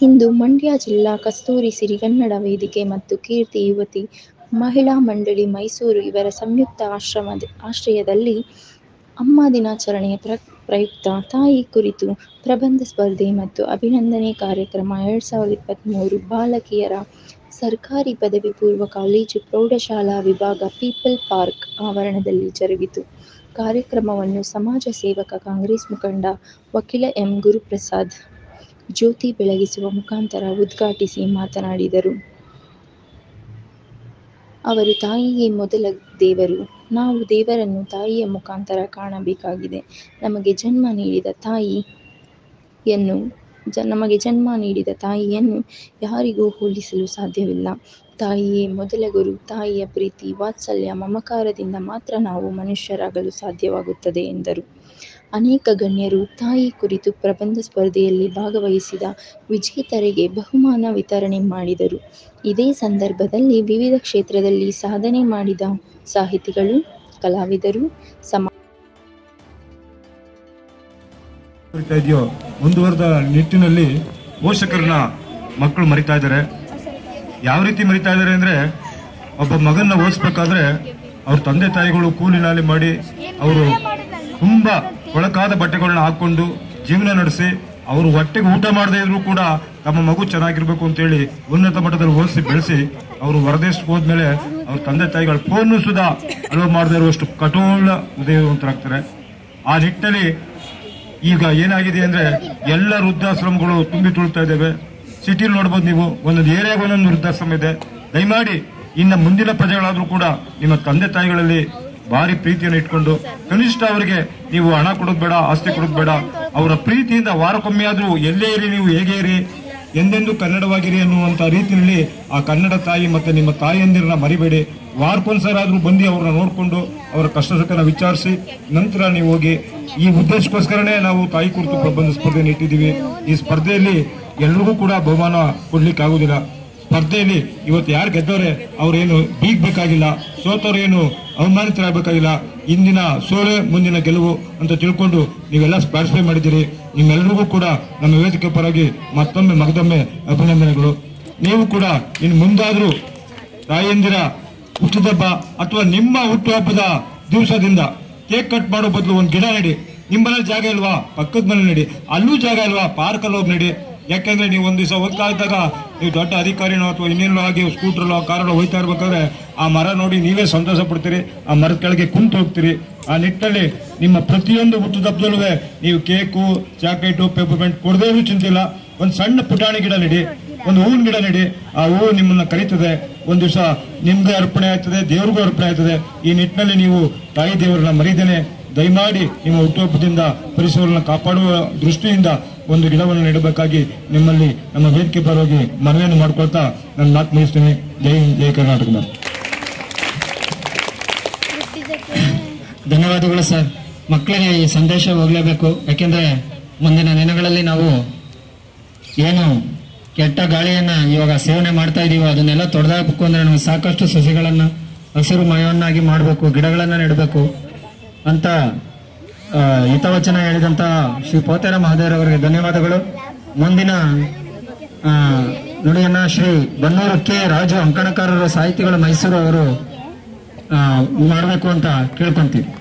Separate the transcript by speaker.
Speaker 1: ಇಂದು ಮಂಡ್ಯ ಜಿಲ್ಲಾ ಕಸ್ತೂರಿ ಸಿರಿಗನ್ನಡ ವೇದಿಕೆ ಮತ್ತು ಕೀರ್ತಿ ಯುವತಿ ಮಹಿಳಾ ಮಂಡಳಿ ಮೈಸೂರು ಇವರ ಸಂಯುಕ್ತ ಆಶ್ರಮದ ಆಶ್ರಯದಲ್ಲಿ ಅಮ್ಮ ದಿನಾಚರಣೆಯ ಪ್ರ, ಪ್ರಯುಕ್ತ ತಾಯಿ ಕುರಿತು ಪ್ರಬಂಧ ಸ್ಪರ್ಧೆ ಮತ್ತು ಅಭಿನಂದನೆ ಕಾರ್ಯಕ್ರಮ ಎರಡು ಸಾವಿರದ ಇಪ್ಪತ್ತ್ಮೂರು ಬಾಲಕಿಯರ ಸರ್ಕಾರಿ ಪದವಿ ಪೂರ್ವ ಕಾಲೇಜು ಪ್ರೌಢಶಾಲಾ ವಿಭಾಗ ಪೀಪಲ್ ಪಾರ್ಕ್ ಆವರಣದಲ್ಲಿ ಜರುಗಿತು. ಕಾರ್ಯಕ್ರಮವನ್ನು ಸಮಾಜ ಸೇವಕ ಕಾಂಗ್ರೆಸ್ ಮುಖಂಡ ವಕೀಲ ಎಂ. ಗುರುಪ್ರಸಾದ್ ಜ್ಯೋತಿ ಬೆಳಗಿಸುವ ಮುಖಾಂತರ ಉದ್ಘಾಟಿಸಿ ಮಾತನಾಡಿದರು. ಅವರು ತಾಯಿಯೇ ಮೊದಲ ದೇವರು. ನಾವು ದೇವರನ್ನು ತಾಯಿಯ ಮುಖಾಂತರ ಕಾಣಬೇಕಾಗಿದೆ. ನಮಗೆ ಜನ್ಮ ನೀಡಿದ ತಾಯಿಯನ್ನು ಯಾರಿಗೂ ಹೋಲಿಸಲು ಸಾಧ್ಯವಿಲ್ಲ. ತಾಯಿಯೇ ಮೊದಲ ಗುರು. ತಾಯಿಯ ಪ್ರೀತಿ, ವಾತ್ಸಲ್ಯ, ಮಮಕಾರದಿಂದ ಮಾತ್ರ ನಾವು ಮನುಷ್ಯರಾಗಲು ಸಾಧ್ಯವಾಗುತ್ತದೆ ಎಂದರು. ಅನೇಕ ಗಣ್ಯರು ತಾಯಿ ಕುರಿತು ಪ್ರಬಂಧ ಸ್ಪರ್ಧೆಯಲ್ಲಿ ಭಾಗವಹಿಸಿದ ವಿಜೇತರಿಗೆ ಬಹುಮಾನ ವಿತರಣೆ ಮಾಡಿದರು. ಇದೇ ಸಂದರ್ಭದಲ್ಲಿ ವಿವಿಧ ಕ್ಷೇತ್ರದಲ್ಲಿ ಸಾಧನೆ ಮಾಡಿದ ಸಾಹಿತಿಗಳು, ಕಲಾವಿದರು, ಸಮಾಜ
Speaker 2: ಇದೆಯೋ ಮುಂದುವರೆದ ನಿಟ್ಟಿನಲ್ಲಿ ಪೋಷಕರನ್ನ ಮಕ್ಕಳು ಮರಿತಾ ಇದ್ದಾರೆ ಯಾವ ರೀತಿ ಮರಿತಾ ಇದ್ದಾರೆ ಅಂದ್ರೆ ಒಬ್ಬ ಮಗನ್ನ ಓದಿಸ್ಬೇಕಾದ್ರೆ ಅವ್ರ ತಂದೆ ತಾಯಿಗಳು ಕೂಲಿ ನಾಲಿ ಮಾಡಿ ಅವರು ತುಂಬಾ ಕೊಳಕಾದ ಬಟ್ಟೆಗಳನ್ನ ಹಾಕೊಂಡು ಜೀವನ ನಡೆಸಿ ಅವರು ಹೊಟ್ಟೆಗೆ ಊಟ ಮಾಡದೇ ಇದ್ರು ಕೂಡ ತಮ್ಮ ಮಗು ಚೆನ್ನಾಗಿರ್ಬೇಕು ಅಂತೇಳಿ ಉನ್ನತ ಮಟ್ಟದಲ್ಲಿ ಓದಿಸಿ ಬೆಳೆಸಿ ಅವರು ಹೊರದೇಶಕ್ಕೆ ಹೋದ್ಮೇಲೆ ಅವ್ರ ತಂದೆ ತಾಯಿಗಳ ಫೋನ್ ಸುದಾ ಅಲೋ ಮಾಡದೇ ಇರುವಷ್ಟು ಕಠೋಳ ಉದಯವಂತರಾಗ್ತಾರೆ ಆ ನಿಟ್ಟಿನಲ್ಲಿ ಈಗ ಏನಾಗಿದೆ ಅಂದ್ರೆ ಎಲ್ಲ ವೃದ್ಧಾಶ್ರಮಗಳು ತುಂಬಿ ತುಳುತ್ತಾ ಇದ್ದೇವೆ. ಸಿಟಿಲಿ ನೋಡ್ಬೋದು ನೀವು, ಒಂದೊಂದು ಏರಿಯಾಗ ಒಂದೊಂದು ವೃದ್ಧಾಶ್ರಮ ಇದೆ. ದಯಮಾಡಿ ಇನ್ನು ಮುಂದಿನ ಪ್ರಜೆಗಳಾದರೂ ಕೂಡ ನಿಮ್ಮ ತಂದೆ ತಾಯಿಗಳಲ್ಲಿ ಭಾರಿ ಪ್ರೀತಿಯನ್ನು ಇಟ್ಕೊಂಡು ಕನಿಷ್ಠ ಅವರಿಗೆ ನೀವು ಹಣ ಕೊಡೋದು ಬೇಡ, ಆಸ್ತಿ ಕೊಡೋದು ಬೇಡ. ಅವರ ಪ್ರೀತಿಯಿಂದ ವಾರಕ್ಕೊಮ್ಮೆ ಆದ್ರೂ ಎಲ್ಲೇ ಇರಿ, ನೀವು ಹೇಗೆ ಇರಿ, ಎಂದೆಂದೂ ಕನ್ನಡವಾಗಿರಿ ಅನ್ನುವಂತ ರೀತಿಯಲ್ಲಿ ಆ ಕನ್ನಡ ತಾಯಿ ಮತ್ತೆ ನಿಮ್ಮ ತಾಯಿಯಂದಿರನ್ನ ಮರಿಬೇಡಿ. ವಾರಕ್ಕೊಂದ್ಸರಾದರೂ ಬಂದು ಅವ್ರನ್ನ ನೋಡಿಕೊಂಡು ಅವರ ಕಷ್ಟ ಸುಖನ ವಿಚಾರಿಸಿ ನಂತರ ನೀವು ಹೋಗಿ ಈ ಉದ್ದೇಶಕ್ಕೋಸ್ಕರನೇ ನಾವು ತಾಯಿ ಕುರಿತು ಪ್ರಬಂಧ ಸ್ಪರ್ಧೆಯನ್ನು ಇಟ್ಟಿದ್ದೀವಿ. ಈ ಸ್ಪರ್ಧೆಯಲ್ಲಿ ಎಲ್ರಿಗೂ ಕೂಡ ಬಹುಮಾನ ಕೊಡ್ಲಿಕ್ಕೆ ಆಗುದಿಲ್ಲ ಸ್ಪರ್ಧೆಯಲ್ಲಿ ಇವತ್ತು ಯಾರು ಗೆದ್ದವ್ರೆ, ಅವ್ರೇನು ಬೀಗ್ಬೇಕಾಗಿಲ್ಲ. ಸೋತವ್ರೇನು ಅವಮಾನಿತರಾಗಬೇಕಾಗಿಲ್ಲ. ಇಂದಿನ ಸೋಲೆ, ಮುಂದಿನ ಗೆಲುವು ಅಂತ ತಿಳ್ಕೊಂಡು ನೀವೆಲ್ಲ ಪಾರ್ಟಿಸಿಪೇಟ್ ಮಾಡಿದ್ದೀರಿ. ನಿಮ್ಮೆಲ್ಲರಿಗೂ ಕೂಡ ನಮ್ಮ ವೇದಿಕೆ ಪರವಾಗಿ ಮತ್ತೊಮ್ಮೆ ಮಗದೊಮ್ಮೆ ಅಭಿನಂದನೆಗಳು. ನೀವು ಕೂಡ ಇನ್ನು ಮುಂದಾದರೂ ತಾಯಂದಿರ ಹುಟ್ಟುಹಬ್ಬ ಅಥವಾ ನಿಮ್ಮ ಹುಟ್ಟುಹಬ್ಬದ ದಿವಸದಿಂದ ಕೇಕ್ ಕಟ್ ಮಾಡೋ ಬದಲು ಒಂದು ಗಿಡ ನೆಡಿ. ನಿಮ್ಮಲ್ಲಿ ಜಾಗ ಇಲ್ವಾ? ಪಕ್ಕದ ಮನೆ ನೆಡಿ. ಅಲ್ಲೂ ಜಾಗ ಇಲ್ವಾ? ಪಾರ್ಕಲ್ಲಿ ಹೋಗಿ ನೆಡಿ. ಯಾಕಂದ್ರೆ ನೀವು ಒಂದ್ ದಿವಸ ಹೋಗ್ತಾ ಇದ್ದಾಗ ನೀವು ದೊಡ್ಡ ಅಧಿಕಾರಿನೋ ಅಥವಾ ಇನ್ನೇನೋ ಆಗಿ ಸ್ಕೂಟ್ರಲ್ಲೋ ಕಾರಲ್ಲೋ ಹೋಯ್ತಾ ಇರ್ಬೇಕಾದ್ರೆ ಆ ಮರ ನೋಡಿ ನೀವೇ ಸಂತೋಷ ಪಡ್ತೀರಿ, ಆ ಮರದ ಕೆಳಗೆ ಕುಂತು ಹೋಗ್ತೀರಿ. ಆ ನಿಟ್ಟಲ್ಲಿ ನಿಮ್ಮ ಪ್ರತಿಯೊಂದು ಹುಟ್ಟುಹಬ್ಬದಲ್ಲೂ ನೀವು ಕೇಕು, ಚಾಕ್ಲೇಟು ಪೇಪರ್ಮೆಂಟ್ ಕೊಡದೇನು ಚಿಂತಿಲ್ಲ ಒಂದು ಸಣ್ಣ ಪುಟಾಣಿ ಗಿಡ ನೆಡಿ, ಒಂದು ಹೂವಿನ ಗಿಡ ನೆಡಿ. ಆ ಹೂವು ನಿಮ್ಮನ್ನ ಕರೀತದೆ. ಒಂದು ದಿವಸ ನಿಮ್ಗೆ ಅರ್ಪಣೆ ಆಗ್ತದೆ ದೇವ್ರಿಗೂ ಅರ್ಪಣೆ ಆಗ್ತದೆ ಈ ನಿಟ್ಟಿನಲ್ಲಿ ನೀವು ತಾಯಿ ದೇವರನ್ನ ಮರಿದೇನೆ. ದಯಮಾಡಿ ನಿಮ್ಮ ಹುಟ್ಟುಹಬ್ಬದಿಂದ ಪರಿಸರವನ್ನು ಕಾಪಾಡುವ ದೃಷ್ಟಿಯಿಂದ ಒಂದು ಗಿಡವನ್ನು ನೆಡಬೇಕಾಗಿ ನಿಮ್ಮಲ್ಲಿ ನಮ್ಮ ವೇದಿಕೆ ಪರವಾಗಿ ಮನವಿಯನ್ನು ಮಾಡ್ಕೊಳ್ತಾ ನನ್ನ ಮಾತು ಮುಗಿಸ್ತೀನಿ ಜೈ ಜೈ ಕರ್ನಾಟಕ
Speaker 3: ಧನ್ಯವಾದಗಳು ಸರ್. ಮಕ್ಕಳಿಗೆ ಈ ಸಂದೇಶ ಹೋಗ್ಲೇಬೇಕು. ಯಾಕೆಂದ್ರೆ ಮುಂದಿನ ದಿನಗಳಲ್ಲಿ ನಾವು ಏನು ಕೆಟ್ಟ ಗಾಳಿಯನ್ನ ಇವಾಗ ಸೇವನೆ ಮಾಡ್ತಾ ಇದೀವೋ, ಅದನ್ನೆಲ್ಲ ತೊಡೆದಾಕಬೇಕು ಅಂದ್ರೆ ನಾವು ಸಾಕಷ್ಟು ಸಸಿಗಳನ್ನ, ಹಸಿರು ಮಯವನ್ನಾಗಿ ಮಾಡಬೇಕು, ಗಿಡಗಳನ್ನ ನೆಡಬೇಕು ಅಂತ ಹಿತವಚನ ಹೇಳಿದಂತ ಶ್ರೀ ಪೋತೇರ ಮಹದೇವರವರಿಗೆ ಧನ್ಯವಾದಗಳು. ಮುಂದಿನ ನುಡಿಯನ್ನ ಶ್ರೀ ಬನ್ನೂರು ಕೆ ರಾಜು ಅಂಕಣಕಾರರ ಸಾಹಿತಿಗಳು ಮೈಸೂರು ಅವರು ಮಾಡಬೇಕು ಅಂತ ಕೇಳ್ಕೊಂತೀವಿ.